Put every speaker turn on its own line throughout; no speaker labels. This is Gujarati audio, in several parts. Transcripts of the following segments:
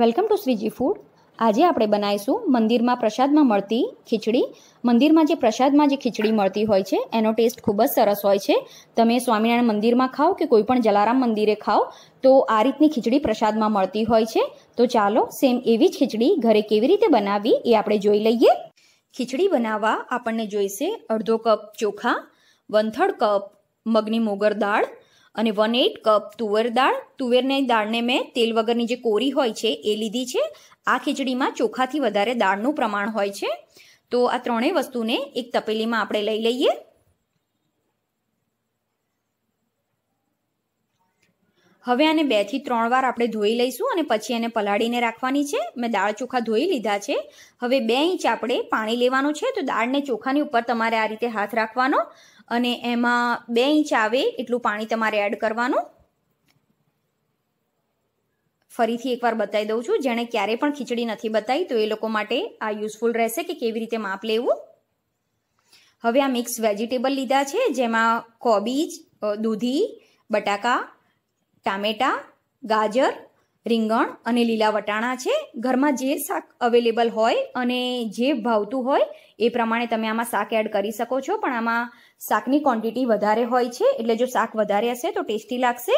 Welcome to Shriji food. આજે આપણે બનાવીશું મંદિરમાં પ્રસાદમાં મળતી ખીચડી. મંદિરમાં જે પ્રસાદમાં જે ખીચડી મળતી હોય છે, એનો ટેસ્ટ ખૂબ જ સરસ હોય છે. તમે સ્વામિનારાયણ મંદિરમાં ખાઓ કે કોઈ પણ જલારામ મંદિરે ખાઓ, તો આ રીતની ખીચડી પ્રસાદમાં મળતી હોય છે. તો ચાલો, સેમ એવી જ ખીચડી ઘરે કેવી રીતે બનાવવી એ આપણે જોઈ લઈએ. ખીચડી બનાવવા આપણને જોઈશે અડધો કપ ચોખા વન કપ મગની મોગર દાળ અને વન એટ કપ તુવેર દાળ. તુવેરની દાળને મેં તેલ વગરની જે કોરી હોય છે, એ લીધી છે. આ ખીચડીમાં ચોખાથી વધારે દાળનું પ્રમાણ હોય છે. તો આ ત્રણેય વસ્તુને એક તપેલીમાં આપણે લઈ લઈએ. હવે આને બેથી ત્રણ વાર આપણે ધોઈ લઈશું અને પછી એને પલાળીને રાખવાની છે. મેં દાળ ચોખા ધોઈ લીધા છે. હવે બે ઇંચ આપણે પાણી લેવાનું છે તો દાળને ચોખાની ઉપર તમારે આ રીતે હાથ રાખવાનો અને એમાં બે ઇંચ આવે એટલું પાણી તમારે એડ કરવાનું. ફરીથી એકવાર બતાવી દઉં છું. જેણે ક્યારેય પણ ખીચડી નથી બતાવી તો એ લોકો માટે આ યુઝફુલ રહેશે કે કેવી રીતે માપ લેવું. હવે આ મિક્સ વેજીટેબલ લીધા છે જેમાં કોબીજ દૂધી, બટાકા ટામેટા, ગાજર, રીંગણ અને લીલા વટાણા છે. ઘરમાં જે શાક અવેલેબલ હોય અને જે ભાવતું હોય એ પ્રમાણે તમે આમાં શાક એડ કરી શકો છો. પણ આમાં શાકની ક્વોન્ટિટી વધારે હોય છે. એટલે જો શાક વધારે હશે તો ટેસ્ટી લાગશે.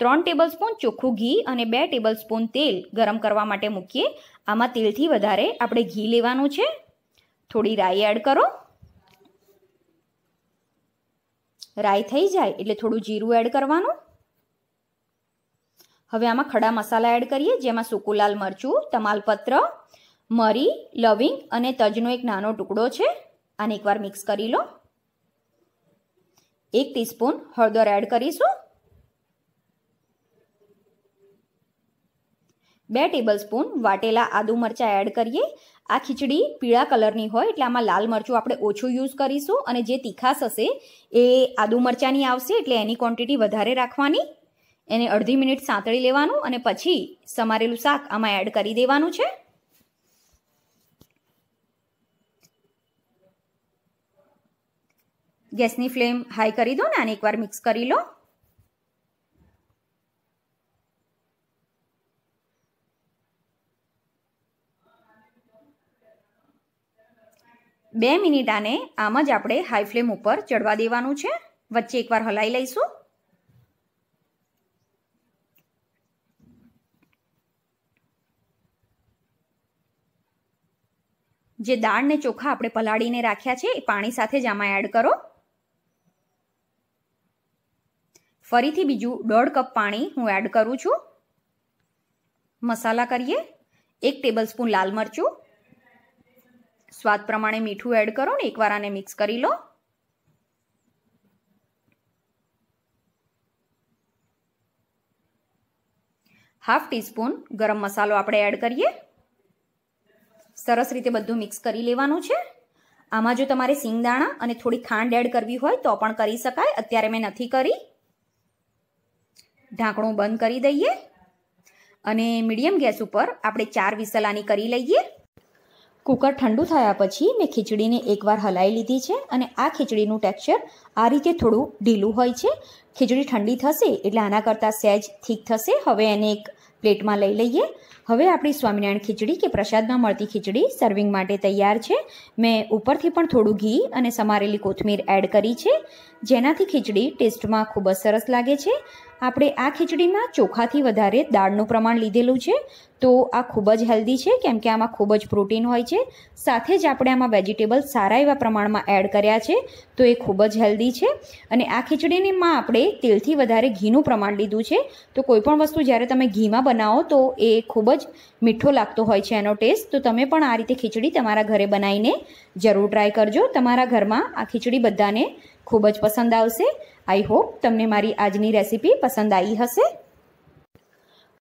ત્રણ ટેબલ સ્પૂન ચોખ્ખું ઘી અને બે ટેબલ સ્પૂન તેલ ગરમ કરવા માટે મૂકીએ. આમાં તેલથી વધારે આપણે ઘી લેવાનું છે. થોડી રાઈ એડ કરો. રાઈ થઈ જાય એટલે થોડું જીરું એડ કરવાનું. હવે આમાં ખડા મસાલા એડ કરીએ, જેમાં સૂકું લાલ મરચું, તમાલપત્ર, મરી, લવિંગ અને તજનો એક નાનો ટુકડો છે. આને એકવાર મિક્સ કરી લો. એક ટીસ્પૂન હળદર એડ કરીશું. બે ટેબલ સ્પૂન વાટેલા આદુ મરચાં એડ કરીએ. આ ખીચડી પીળા કલરની હોય, એટલે આમાં લાલ મરચું આપણે ઓછું યુઝ કરીશું અને જે તીખાસ હશે એ આદુ મરચાંની આવશે, એટલે એની ક્વોન્ટિટી વધારે રાખવાની. એને અડધી મિનિટ સાંતળી લેવાનું અને પછી સમારેલું શાક આમાં એડ કરી દેવાનું છે. ગેસની ફ્લેમ હાઈ કરી દો ને આને એકવાર મિક્સ કરી લો. બે મિનિટ આને આમ જ આપણે હાઈ ફ્લેમ ઉપર ચડવા દેવાનું છે. વચ્ચે એકવાર હલાઈ લઈશું. જે દાળ ને ચોખા આપણે પલાળીને રાખ્યા છે, એ પાણી સાથે જ આમાં એડ કરો. ફરીથી બીજું દોઢ કપ પાણી હું એડ કરું છું. મસાલા કરીએ. એક ટેબલ સ્પૂન લાલ મરચું. સ્વાદ પ્રમાણે મીઠું એડ કરો ને એકવાર આને મિક્સ કરી લો. હાફ ટીસ્પૂન ગરમ મસાલો આપણે એડ કરીએ. સરસ રીતે બધું મિક્સ કરી લેવાનું છે. આમાં જો તમારે સિંગદાણા અને થોડી ખાંડ એડ કરવી હોય તો પણ કરી શકાય. અત્યારે મેં નથી કરી. ઢાંકણું બંધ કરી દઈએ. અને મીડિયમ ગેસ ઉપર આપણે ચાર વિસલાની કરી લઈએ. કુકર ઠંડુ થયા પછી મેં ખીચડીને એકવાર હલાવી લીધી છે અને આ ખીચડીનું ટેક્સચર આ રીતે થોડું ઢીલું હોય છે. ખીચડી ઠંડી થશે એટલે આના કરતાં સહેજ થીક થશે. હવે એને એક પ્લેટમાં લઈ લઈએ. હવે આપણી સ્વામિનારાયણ ખીચડી કે પ્રસાદમાં મળતી ખીચડી સર્વિંગ માટે તૈયાર છે. મેં ઉપરથી પણ થોડું ઘી અને સમારેલી કોથમીર એડ કરી છે. જેનાથી ખીચડી ટેસ્ટમાં ખૂબ જ સરસ લાગે છે. આપણે આ ખીચડીમાં ચોખાથી વધારે દાળનું પ્રમાણ લીધેલું છે. તો આ ખૂબ જ હેલ્ધી છે, કેમ કે આમાં ખૂબ જ પ્રોટીન હોય છે. સાથે જ આપણે આમાં વેજીટેબલ સારા એવા પ્રમાણમાં એડ કર્યા છે, તો એ ખૂબ જ હેલ્ધી છે. અને આ ખીચડીમાં આપણે તેલથી વધારે ઘીનું પ્રમાણ લીધું છે. તો કોઈપણ વસ્તુ જ્યારે તમે ઘીમાં બનાવો તો એ ખૂબ જ મીઠો લાગતો હોય છે એનો ટેસ્ટ. તો તમે પણ આ રીતે ખીચડી તમારા ઘરે બનાવીને જરૂર ટ્રાય કરજો. તમારા ઘરમાં આ ખીચડી બધાને ખૂબ જ પસંદ આવશે. આઈ હોપ તમને મારી આજની રેસીપી પસંદ આવી હશે.